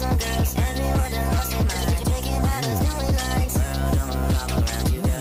girls, everyone that lost their mind. Drinking bottles, doing lines. Girl, don't around you, girl.